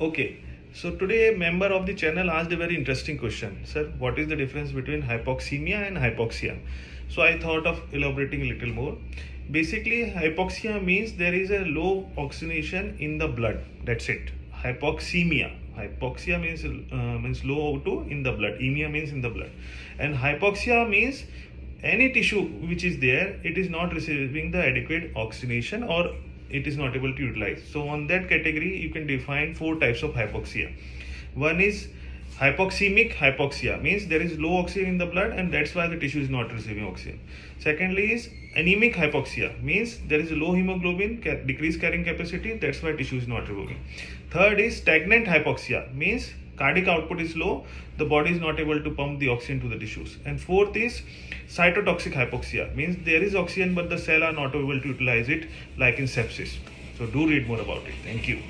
Okay, so today a member of the channel asked a very interesting question. Sir, what is the difference between hypoxemia and hypoxia? So I thought of elaborating a little more. Basically, hypoxia means there is a low oxygenation in the blood. That's it. Hypoxemia. Hypoxia means uh, means low O2 in the blood. Emia means in the blood, and hypoxia means any tissue which is there, it is not receiving the adequate oxygenation or it is not able to utilize. So on that category, you can define four types of hypoxia. One is hypoxemic hypoxia means there is low oxygen in the blood and that's why the tissue is not receiving oxygen. Secondly is anemic hypoxia means there is low hemoglobin, decreased carrying capacity, that's why tissue is not receiving. Third is stagnant hypoxia means cardiac output is low, the body is not able to pump the oxygen to the tissues. And fourth is cytotoxic hypoxia, means there is oxygen but the cell are not able to utilize it like in sepsis. So do read more about it. Thank you.